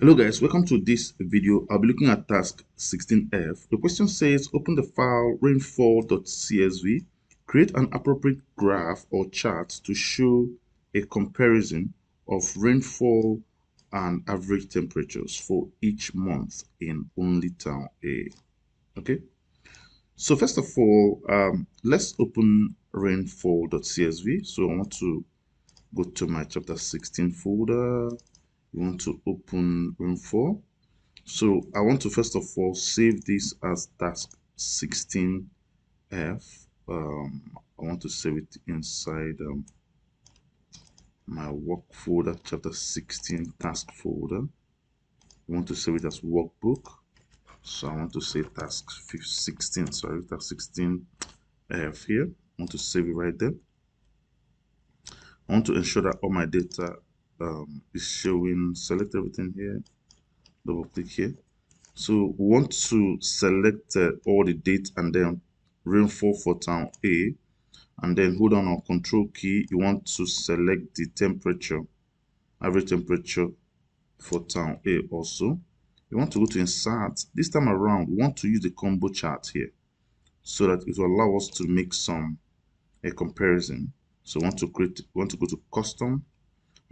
Hello guys, welcome to this video. I'll be looking at task 16F. The question says open the file rainfall.csv, create an appropriate graph or chart to show a comparison of rainfall and average temperatures for each month in only town A. Okay, so first of all, um, let's open rainfall.csv. So I want to go to my chapter 16 folder you want to open room four. so i want to first of all save this as task 16f um, i want to save it inside um, my work folder chapter 16 task folder. I want to save it as workbook. So i want to save task 16 sorry task 16 f here. I want to save it right there. I want to ensure that all my data um, is showing select everything here double click here. So we want to select uh, all the dates and then rainfall for town A. And then hold on our control key you want to select the temperature average temperature for town A also. You want to go to insert. This time around we want to use the combo chart here so that it will allow us to make some a comparison. So we want to create we want to go to custom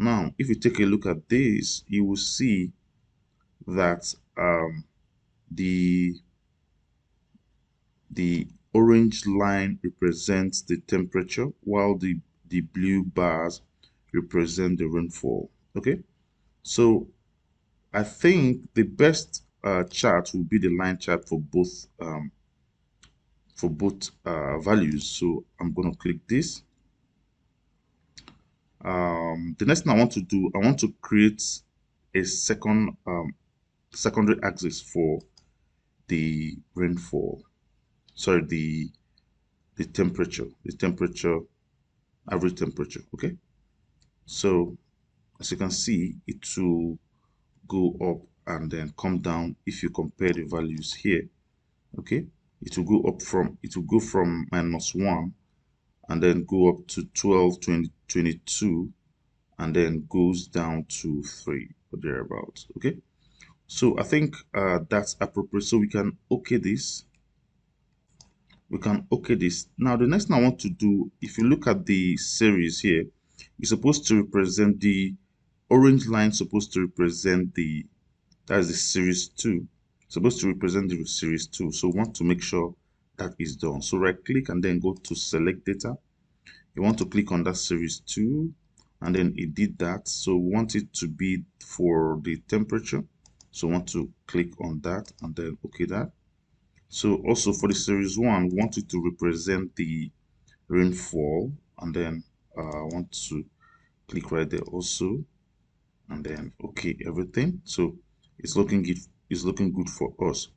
now, if you take a look at this, you will see that um, the the orange line represents the temperature while the the blue bars represent the rainfall okay? So i think the best uh, chart will be the line chart for both um, for both uh, values. So i'm going to click this um, the next thing I want to do, I want to create a second um, secondary axis for the rainfall. Sorry, the the temperature, the temperature, average temperature. Okay, so as you can see, it will go up and then come down if you compare the values here. Okay, it will go up from it will go from minus one and then go up to 12, 20, 22, and then goes down to 3 or thereabouts. Okay, so I think uh, that's appropriate. So we can OK this. We can OK this. Now, the next thing I want to do, if you look at the series here, it's supposed to represent the orange line supposed to represent the that's the series 2 supposed to represent the series 2 so we want to make sure that is done. So right click and then go to select data. You want to click on that series 2 and then it did that. So we want it to be for the temperature. So want to click on that and then okay that. So also for the series 1, we want it to represent the rainfall and then uh, I want to click right there also and then okay everything so it's looking good it's looking good for us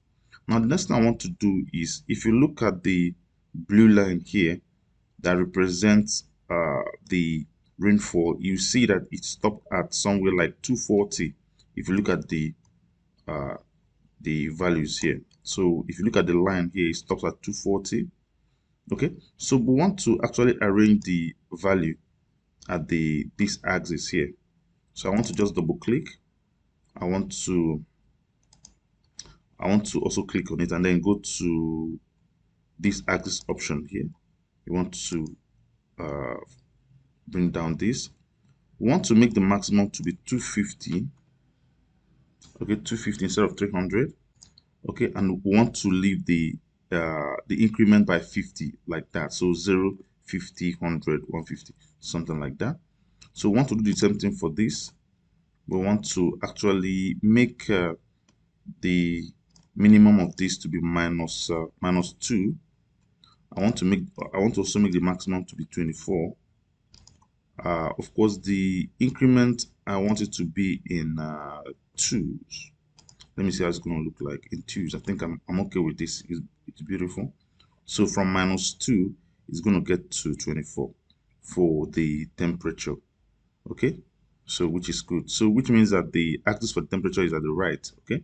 now the next thing I want to do is if you look at the blue line here that represents uh, the rainfall, you see that it stopped at somewhere like 240 if you look at the uh, the values here. So if you look at the line here, it stops at 240. Okay, so we want to actually arrange the value at the this axis here. So I want to just double click. I want to I want to also click on it and then go to this axis option here. You want to uh, bring down this. We want to make the maximum to be 250. Okay, 250 instead of 300. Okay, and we want to leave the uh, the increment by 50 like that. So 0, 50, 100, 150, something like that. So we want to do the same thing for this. We want to actually make uh, the minimum of this to be minus, uh, minus 2 I want to make I want to also make the maximum to be 24 uh, of course the increment I want it to be in uh, twos. Let me see how it's going to look like in twos. I think I'm, I'm okay with this. It's, it's beautiful. So from minus 2 it's going to get to 24 for the temperature. Okay? So which is good. So which means that the axis for temperature is at the right. Okay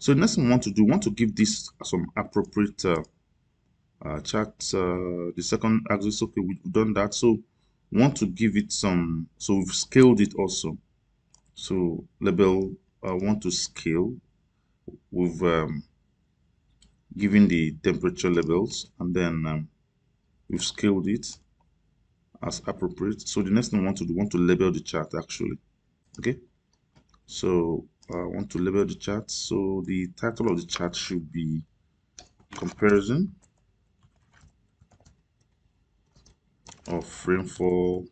so next thing we want to do we want to give this some appropriate uh, uh, chart uh, the second axis okay we've done that so we want to give it some so we've scaled it also so label uh, want to scale, we've um, given the temperature levels and then um, we've scaled it as appropriate. So the next thing I want to do, want to label the chart actually. Okay. So I want to label the chart. So the title of the chart should be comparison of rainfall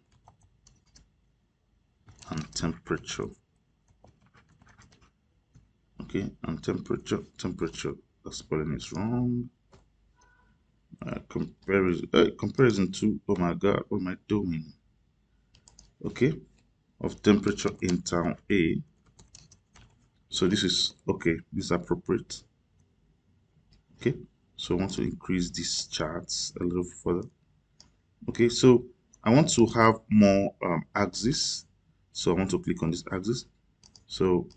and temperature. Okay and temperature temperature the spelling is wrong. Uh, comparison uh, comparison to oh my god what am i doing? Okay of temperature in town a so this is okay this is appropriate. Okay so i want to increase these charts a little further. Okay so i want to have more um, axis so i want to click on this axis. So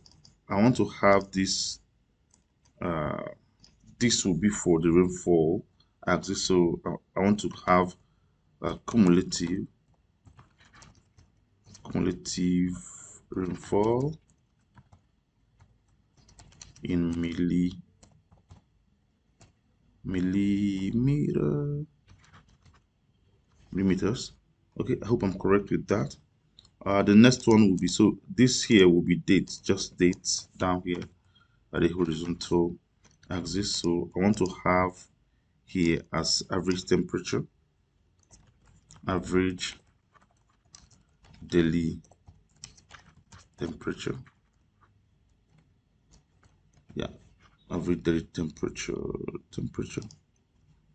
i want to have this uh, this will be for the rainfall axis. So uh, i want to have a cumulative cumulative rainfall in milli millimeter millimeters. Okay i hope i'm correct with that. Uh the next one will be so this here will be dates just dates down here at the horizontal axis. So i want to have here as average temperature average daily temperature yeah average daily temperature temperature.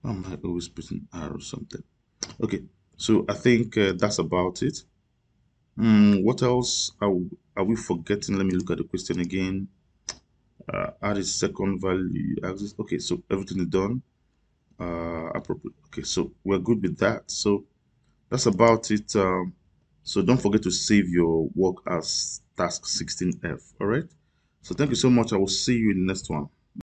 Am I always putting R or something. Okay so I think uh, that's about it. Mm, what else are, are we forgetting? Let me look at the question again. Uh, add a second value. Okay so everything is done. Uh appropriate. Okay so we're good with that. So that's about it um, so don't forget to save your work as task 16f all right so thank you so much. I will see you in the next one